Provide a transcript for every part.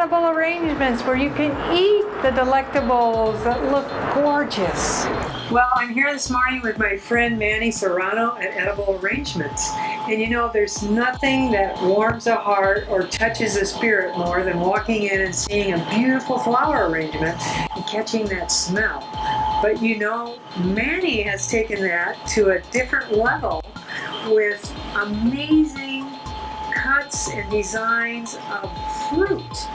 arrangements where you can eat the delectables that look gorgeous. Well, I'm here this morning with my friend Manny Serrano at Edible Arrangements. And you know, there's nothing that warms a heart or touches a spirit more than walking in and seeing a beautiful flower arrangement and catching that smell. But you know, Manny has taken that to a different level with amazing cuts and designs of fruit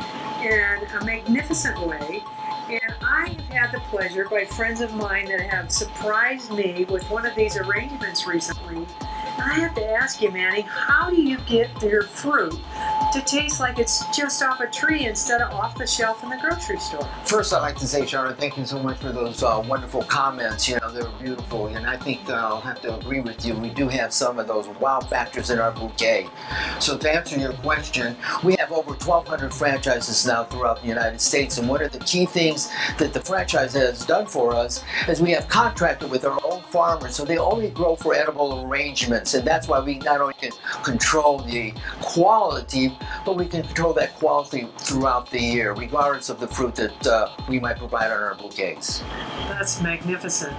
in a magnificent way. And I have had the pleasure by friends of mine that have surprised me with one of these arrangements recently. And I have to ask you, Manny, how do you get your fruit to taste like it's just off a tree instead of off the shelf in the grocery store? First, I'd like to say, Sharon, thank you so much for those uh, wonderful comments. You know, they're beautiful. And I think uh, I'll have to agree with you. We do have some of those wow factors in our bouquet. So, to answer your question, we have over 1,200 franchises now throughout the United States. And one of the key things that the franchise has done for us is we have contracted with our own farmers. So, they only grow for edible arrangements. And that's why we not only can control the quality, but we can control that quality throughout the year, regardless of the fruit that uh, we might provide on our bouquets. That's magnificent.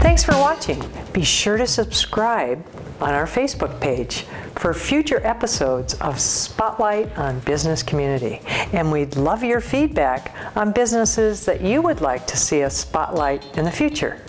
Thanks for watching. Be sure to subscribe on our Facebook page for future episodes of Spotlight on Business Community. And we'd love your feedback on businesses that you would like to see us spotlight in the future.